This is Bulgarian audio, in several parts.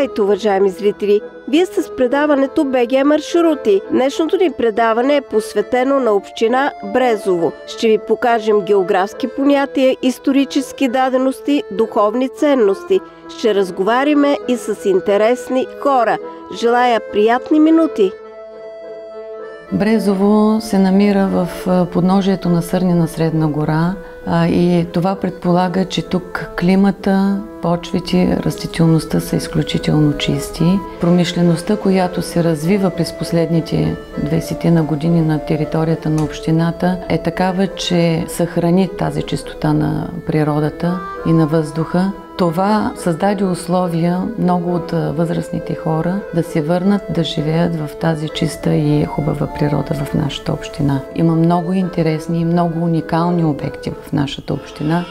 Здравейте, уважаеми зрители! Вие сте с предаването БГ Маршрути. Днешното ни предаване е посветено на община Брезово. Ще ви покажем географски понятия, исторически дадености, духовни ценности. Ще разговариме и с интересни хора. Желая приятни минути! Брезово се намира в подножието на Сърнина Средна гора и това предполага, че тук климата, почвите, растителността са изключително чисти. Промишлеността, която се развива през последните 20 на години на територията на общината, е такава, че съхрани тази чистота на природата и на въздуха. Това създаде условия много от възрастните хора да се върнат да живеят в тази чиста и хубава природа в нашата община. Има много интересни и много уникални обекти в нашата община.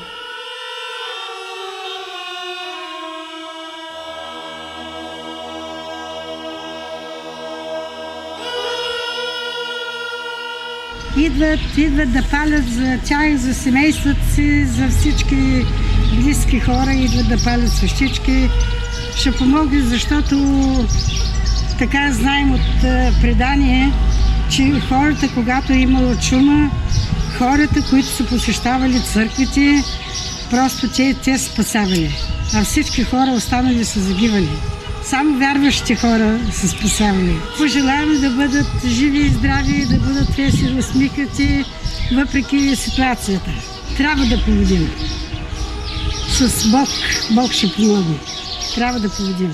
идват, идват да палят за тях, за семействата си, за всички близки хора, идват да палят свещички. Ще помогне, защото така знаем от предание, че хората, когато е имало чума, хората, които са посещавали църквите, просто те, те спасавали. А всички хора останали са загивали. Само вярващите хора са спасявали. Пожелаваме да бъдат живи и здрави, да бъдат весели, усмихнати, въпреки ситуацията. Трябва да победим. С Бог, Бог ще помогне. Трябва да победим.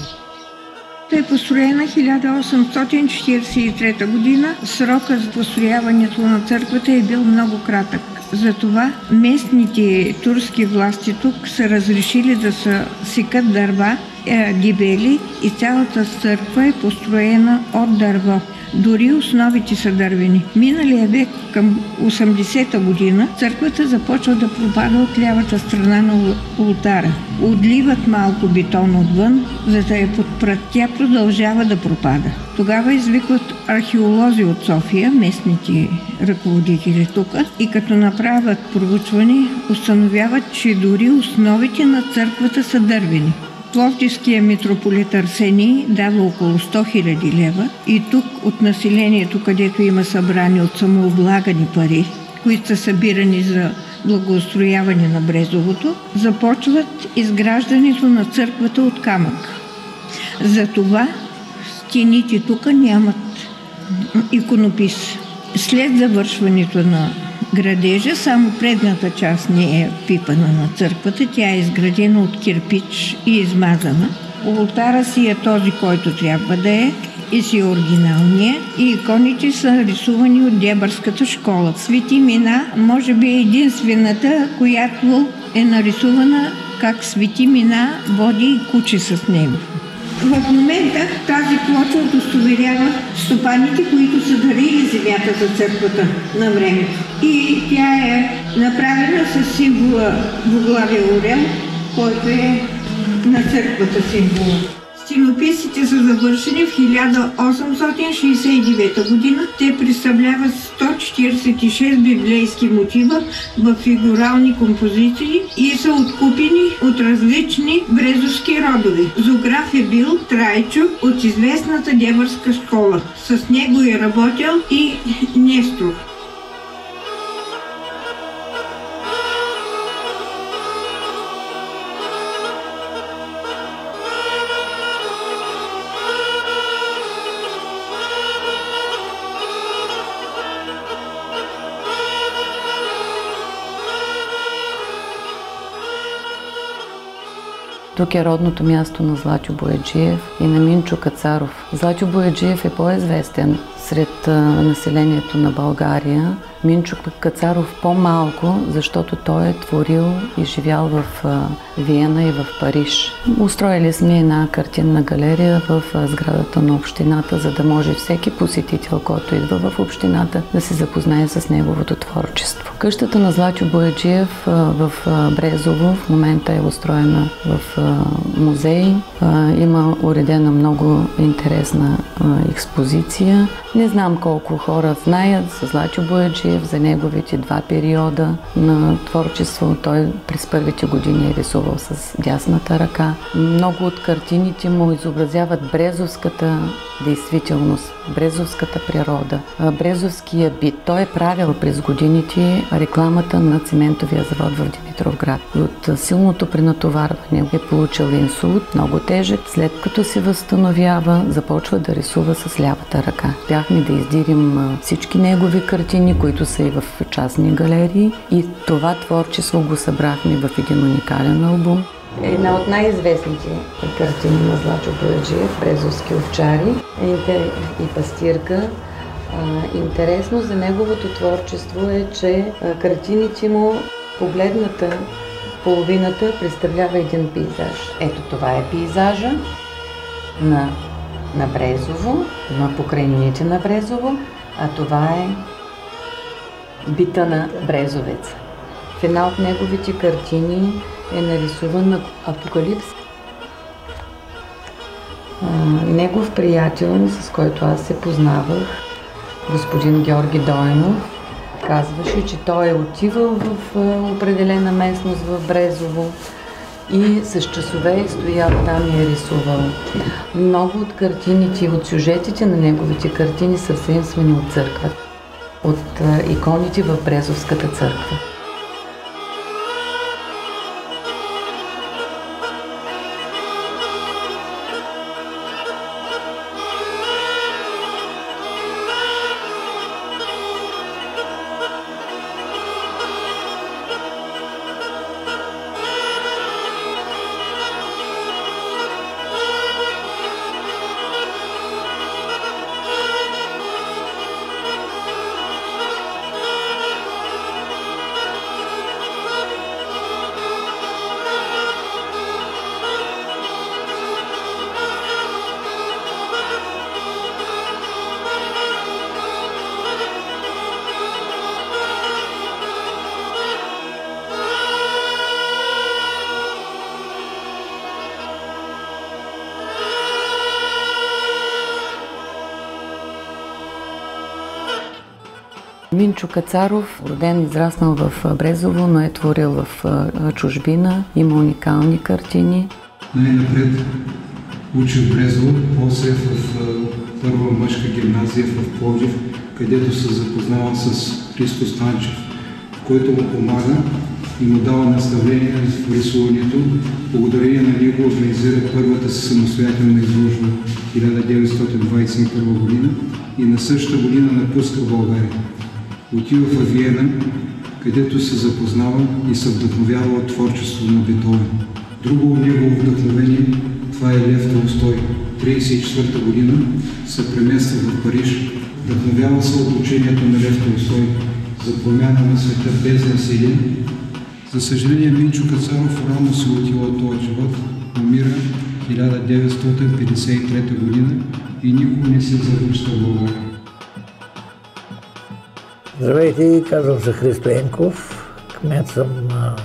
Той е построена 1843 година. Срока за построяването на църквата е бил много кратък. Затова местните турски власти тук са разрешили да са сикат дърва, е, гибели и цялата църква е построена от дърво. Дори основите са дървени. Миналия век към 80-та година църквата започва да пропада от лявата страна на ултара. Отливат малко бетон отвън, за да я подпрат. Тя продължава да пропада. Тогава извикват археолози от София, местните ръководители тук, и като направят проучване, установяват, че дори основите на църквата са дървени. Пловдивския митрополит Арсений дава около 100 000 лева и тук от населението, където има събрани от самооблагани пари, които са събирани за благоустрояване на Брезовото, започват изграждането на църквата от камък. Затова стените тук нямат иконопис. След завършването на градежа, само предната част не е пипана на църквата. Тя е изградена от кирпич и измазана. Олтара си е този, който трябва да е и си е оригиналния. И иконите са рисувани от Дебърската школа. Свети Мина може би е единствената, която е нарисувана как Свети Мина води и куче с него. В момента тази плоча удостоверява стопаните, които са дарили земята за църквата на времето. И тя е направена с символа Боглавия орел, който е на църквата символа. Стенописите са завършени в 1869 година. Те представляват 146 библейски мотива в фигурални композиции и са откупени от различни брезовски родове. Зограф е бил Трайчо от известната девърска школа. С него е работил и Нестор. Тук е родното място на Златю Бояджиев и на Минчо Кацаров. Златю Бояджиев е по-известен сред населението на България. Минчо Кацаров по-малко, защото той е творил и живял в Виена и в Париж. Устроили сме една картинна галерия в сградата на общината, за да може всеки посетител, който идва в общината, да се запознае с неговото творчество. Къщата на Златю Бояджиев в Брезово в момента е устроена в музей. Има уредена много интересна експозиция. Не знам колко хора знаят за Златю Бояджиев, Бояджиев за неговите два периода на творчество. Той през първите години е рисувал с дясната ръка. Много от картините му изобразяват брезовската действителност, брезовската природа, брезовския бит. Той е правил през годините рекламата на цементовия завод в Димитровград. И от силното пренатоварване е получил инсулт, много тежък. След като се възстановява, започва да рисува с лявата ръка. Бяхме да издирим всички негови картини, които са и в частни галерии и това творчество го събрахме в един уникален албум. Една от най-известните картини на Злачо Бояджиев, Брезовски овчари и пастирка. Интересно за неговото творчество е, че картините му погледната половината представлява един пейзаж. Ето това е пейзажа на, на Брезово, на покрайнините на Брезово, а това е бита на Брезовец. В една от неговите картини е нарисуван на Апокалипс. Негов приятел, с който аз се познавах, господин Георги Дойнов, казваше, че той е отивал в определена местност в Брезово и с часове е стоял там и е рисувал. Много от картините и от сюжетите на неговите картини са взаимствани от църквата, от иконите в Брезовската църква. Минчо Кацаров, роден и израснал в Брезово, но е творил в чужбина. Има уникални картини. Най-напред учи в Брезово, после в първа мъжка гимназия в Пловдив, където се запознава с Христо Станчев, който му помага и му дава наставление в рисуването. Благодарение на него организира първата си самостоятелна изложба 1921 година и на същата година напуска България отива в Виена, където се запознава и се вдъхновява от творчеството на Бетовен. Друго негово вдъхновение, това е Лев Толстой. 1934 година се премества в Париж, вдъхновява се от учението на Лев Толстой за промяна на света без насилие. За съжаление, Минчо Кацаров рано се отива от този живот, умира 1953 година и никога не се завръща в България. Здравейте, казвам се Христо Енков. Кмет съм на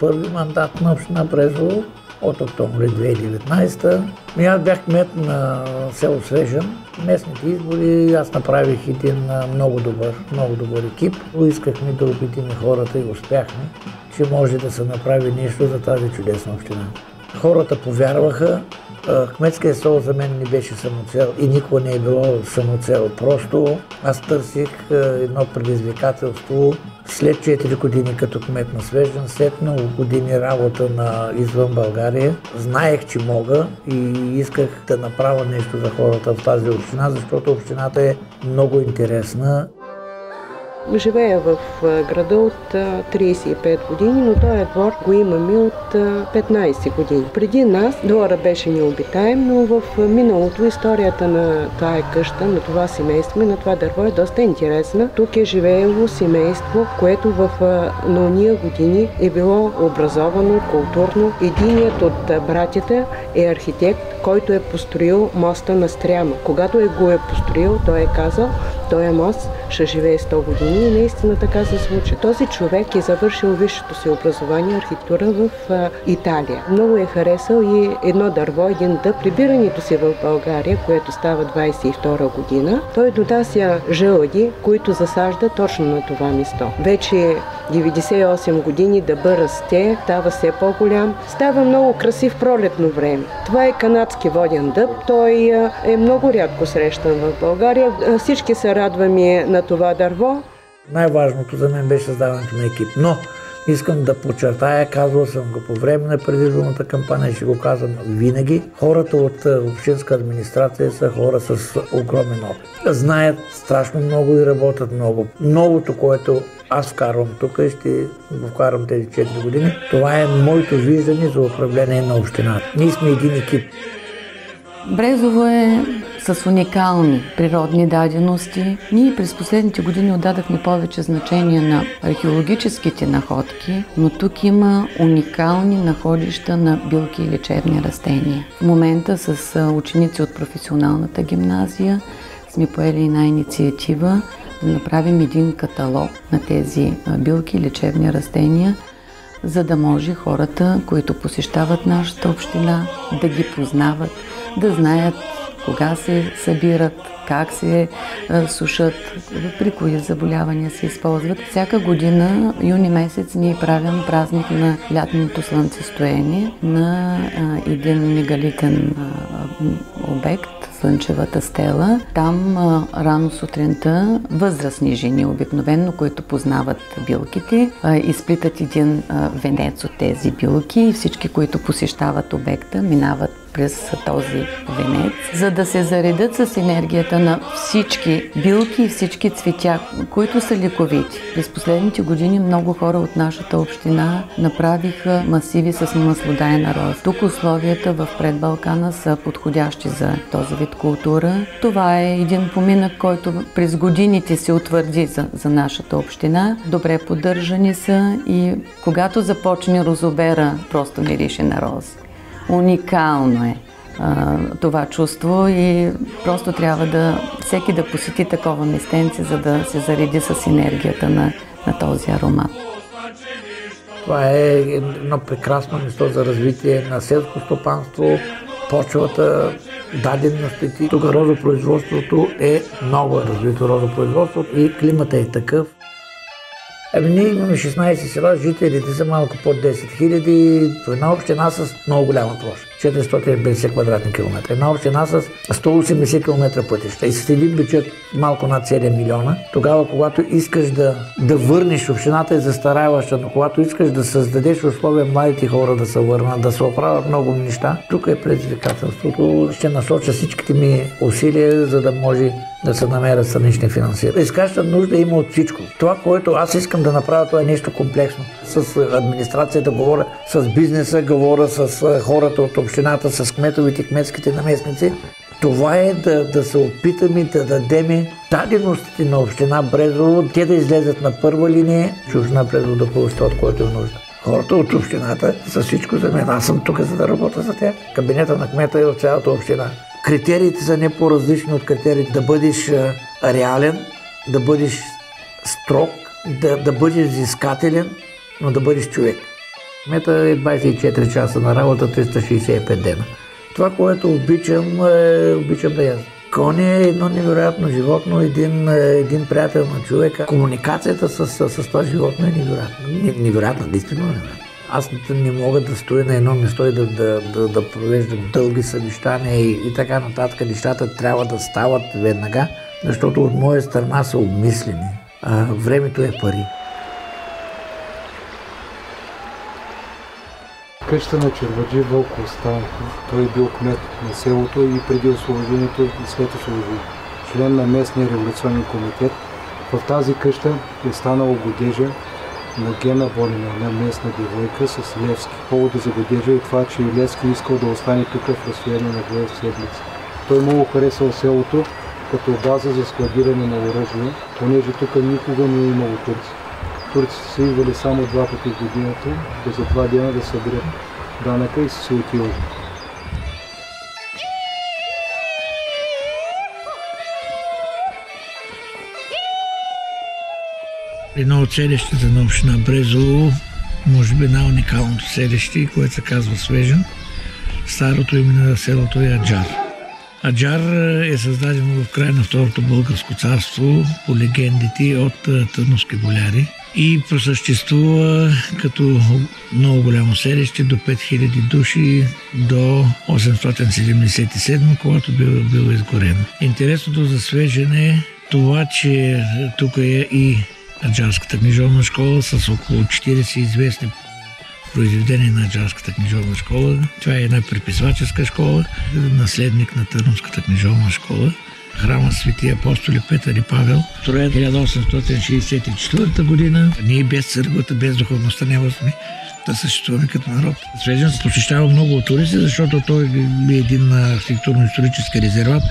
първи мандат на община Брезово от октомври 2019. И аз бях кмет на село Свежен. Местните избори аз направих един много добър, много добър екип. Искахме да убедим хората и успяхме, че може да се направи нещо за тази чудесна община. Хората повярваха, Кметския стол за мен не беше самоцел и никога не е било самоцел. Просто аз търсих едно предизвикателство след 4 години като кмет на Свежден, след много години работа на извън България, знаех, че мога и исках да направя нещо за хората в тази община, защото общината е много интересна. Живея в града от 35 години, но този двор го имаме от 15 години. Преди нас двора беше необитаем, но в миналото историята на тая къща, на това семейство и на това дърво е доста интересна. Тук е живеело семейство, което в на години е било образовано, културно. Единият от братята е архитект, който е построил моста на Стряма. Когато е го е построил, той е казал, този мост ще живее 100 години и наистина така се случи. Този човек е завършил висшето си образование архитектура в Италия. Много е харесал и едно дърво, един дъб. Прибирането си в България, което става 22 година, той додася жълъди, които засажда точно на това место. Вече 98 години дъба расте, става все по-голям, става много красив пролетно време. Това е канадски воден дъб. Той е много рядко срещан в България. Всички се радваме на това дърво. Най-важното за мен беше създаването на екип. Но искам да подчертая, казвал съм го по време на предизборната кампания, ще го казвам винаги. Хората от общинска администрация са хора с огромен опит. Знаят страшно много и работят много. Новото, което аз вкарвам тук и ще вкарвам тези 4 години. Това е моето виждане за управление на общината. Ние сме един екип. Брезово е с уникални природни дадености. Ние през последните години отдадахме повече значение на археологическите находки, но тук има уникални находища на билки и лечебни растения. В момента с ученици от професионалната гимназия сме поели една инициатива да направим един каталог на тези билки, лечебни растения, за да може хората, които посещават нашата община, да ги познават, да знаят кога се събират, как се сушат, при кои заболявания се използват. Всяка година, юни месец, ние правим празник на лятното слънцестояние на един мегалитен обект, Слънчевата стела. Там рано сутринта възрастни жени, обикновенно, които познават билките, изплитат един венец от тези билки и всички, които посещават обекта, минават през този венец, за да се заредят с енергията на всички билки и всички цветя, които са лековити. През последните години много хора от нашата община направиха масиви с маслодайна роза. Тук условията в предбалкана са подходящи за този вид култура. Това е един поминък, който през годините се утвърди за, за нашата община. Добре поддържани са и когато започне розобера, просто мирише на роз. Уникално е а, това чувство и просто трябва да всеки да посети такова местенце, за да се зареди с енергията на, на този аромат. Това е едно прекрасно место за развитие на селско стопанство, почвата, даденостите. Тук розопроизводството е много развито розопроизводството и климата е такъв. Ами ние имаме 16 села, жителите са малко под 10 хиляди, една община с много голяма площ. 450 квадратни километра. Една община с 180 км пътища и с един бюджет малко над 7 милиона. Тогава, когато искаш да, да върнеш общината е застаряваща, но когато искаш да създадеш условия младите хора да се върнат, да се оправят много неща, тук е предизвикателството. Ще насоча всичките ми усилия, за да може да се намерят странични финансирания. Изкаща нужда има от всичко. Това, което аз искам да направя, това е нещо комплексно. С администрацията говоря, с бизнеса говоря, с хората от общината, с кметовите, кметските наместници. Това е да, да се опитаме да дадем даденостите на община Брезово, те да излезат на първа линия, че община Брезово да получи от който е нужда. Хората от общината са всичко за мен. Аз съм тук, за да работя за тях. Кабинета на кмета е от цялата община. Критериите са не по-различни от критериите да бъдеш реален, да бъдеш строг, да, да бъдеш взискателен, но да бъдеш човек. Мета е 24 часа на работа, 365 дена. Това, което обичам, е, обичам да язда. Кони е едно невероятно животно, един, един приятел на човека. Комуникацията с, с, с това животно е невероятна. Невероятна, действително невероятна. Аз не мога да стоя на едно место и да, да, да, да провеждам дълги съвещания и, и така нататък. Нещата трябва да стават веднага, защото от моя страна са обмислени. А, времето е пари. къща на Черваджи Вълко Станков. Той е бил кмет на селото и преди освобождението и след освобождението. Член на местния революционен комитет. В тази къща е станало годежа на Гена Волина, на местна девойка с Левски. Повода за годежа е това, че Левски искал да остане тук в разстояние на две седмици. Той много харесал селото като база за складиране на оръжие, понеже тук никога не е имало турци. Турците са идвали само два пъти в годината, за два дена да съберат данъка и са се отивали. Едно от селищата на община Брезово, може би най-уникалното селище, което се казва Свежен. Старото име на селото е Аджар. Аджар е създадено в края на Второто българско царство по легендите от е, търновски боляри и просъществува като много голямо селище до 5000 души до 877, когато било, било изгорено. Интересното за свежене е това, че тук е и Аджарската книжовна школа с около 40 известни произведения на Аджарската книжовна школа. Това е една преписваческа школа, наследник на Търновската книжовна школа. Храма Свети апостоли Петър и Павел, строен 1864 година. Ние без църквата, без духовността няма сме да съществуваме като народ. Свежен се посещава много от туристи, защото той е един архитектурно-исторически резерват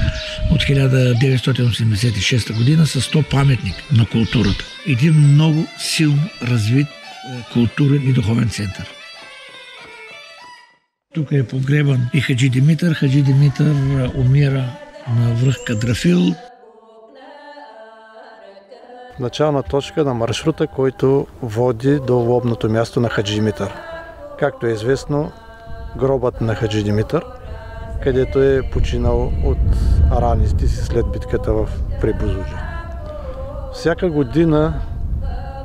от 1986 година с 100 паметник на културата. Един много силно развит е, културен и духовен център. Тук е погребан и Хаджи Димитър. Хаджи Димитър е, умира на връх Кадрафил. Начална точка на маршрута, който води до лобното място на Хаджи Димитър. Както е известно, гробът на Хаджи Димитър, където е починал от раните си след битката в Прибузуджа. Всяка година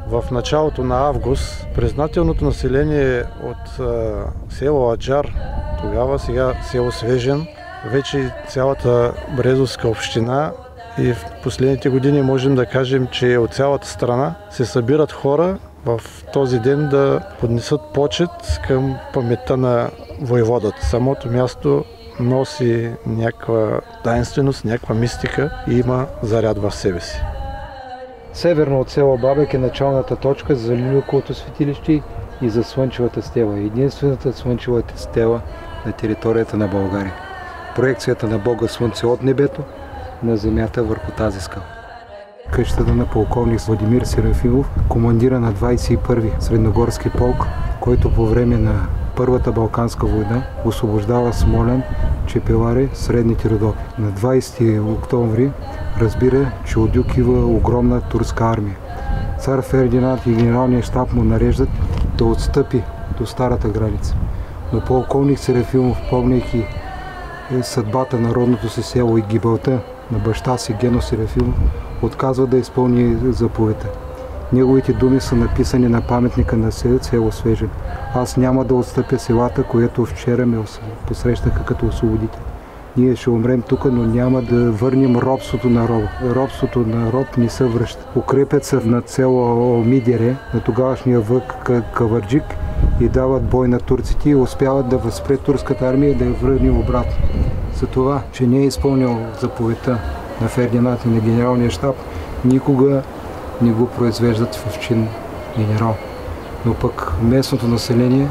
в началото на август признателното население от село Аджар, тогава сега село Свежен, вече цялата Брезовска община и в последните години можем да кажем, че от цялата страна се събират хора в този ден да поднесат почет към паметта на воеводата. Самото място носи някаква таинственост, някаква мистика и има заряд в себе си. Северно от село Бабек е началната точка за Люлюковото светилище и за Слънчевата стела. Единствената Слънчевата стела на територията на България. Проекцията на Бога Слънце от небето на земята върху тази скала. Къщата на полковник Владимир Серафимов, командира на 21-и Средногорски полк, който по време на Първата Балканска война освобождава Смолен, Чепеларе, средните родопи. На 20 октомври разбира, че от юг идва огромна турска армия. Цар Фердинанд и генералния щаб му нареждат да отстъпи до старата граница. Но полковник Серафимов, помняйки съдбата на родното си село и гибелта на баща си Гено Серафимов, отказва да изпълни заповедта. Неговите думи са написани на паметника на село Свежен. Аз няма да отстъпя селата, което вчера ме посрещаха като освободител. Ние ще умрем тук, но няма да върнем робството на роба. Робството на роб ни се връща. Укрепят се на село Мидере, на тогавашния вък Каварджик и дават бой на турците и успяват да възпре турската армия да я върне обратно. За това, че не е изпълнил заповедта на Фердинанд и на генералния щаб, никога не го произвеждат в чин генерал. Но пък местното население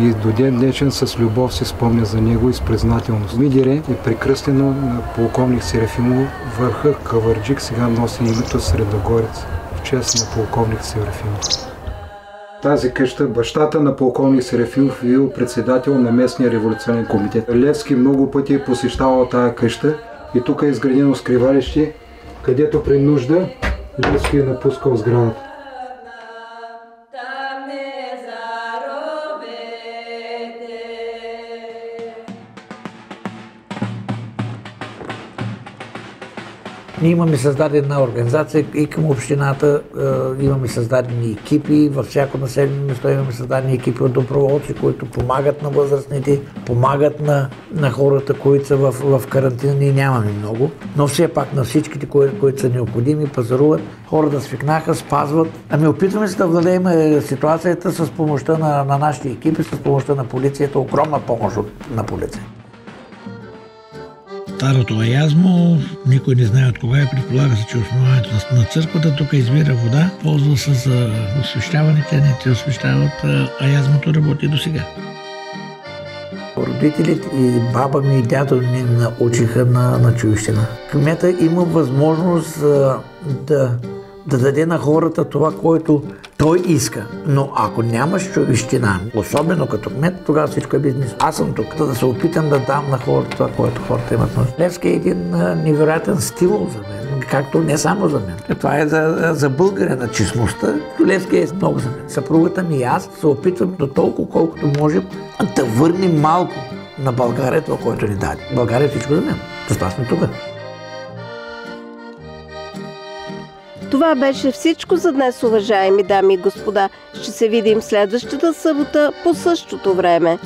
и до ден днешен с любов се спомня за него и с признателност. Мидире е прекръстено на полковник Серафимов. Върха Каварджик сега носи името Средогорец в чест на полковник Серафимов. Тази къща, бащата на полковник Серафимов е бил председател на местния революционен комитет. Левски много пъти е посещавал тази къща и тук е изградено скривалище, където при нужда Левски е напускал сградата. Ние имаме създадена организация и към общината, е, имаме създадени екипи, във всяко населено место имаме създадени екипи от доброволци, които помагат на възрастните, помагат на, на хората, които са в, в карантина. Ние нямаме много, но все пак на всичките, кои, които са необходими, пазаруват. Хората свикнаха, спазват. Ами опитваме се да владеем е, ситуацията с помощта на, на нашите екипи, с помощта на полицията, огромна помощ от, на полицията. Старото аязмо, никой не знае от кога е, предполага се, че основанието на църквата тук извира вода, ползва се за освещаване, те не те освещават, аязмото работи до сега. Родителите и баба ми и дядо ни научиха на, на чуищина. Кмета има възможност да да даде на хората това, което той иска. Но ако нямаш човещина, особено като кмет, тогава всичко е бизнес. Аз съм тук, да се опитам да дам на хората това, което хората имат нужда. Левски е един невероятен стил за мен. както не само за мен. Това е за, за българя на честността. Левски е много за мен. Съпругата ми и аз се опитвам до толкова, колкото можем да върнем малко на България това, което ни даде. България е всичко за мен. Затова сме тук. Това беше всичко за днес, уважаеми дами и господа. Ще се видим следващата събота по същото време.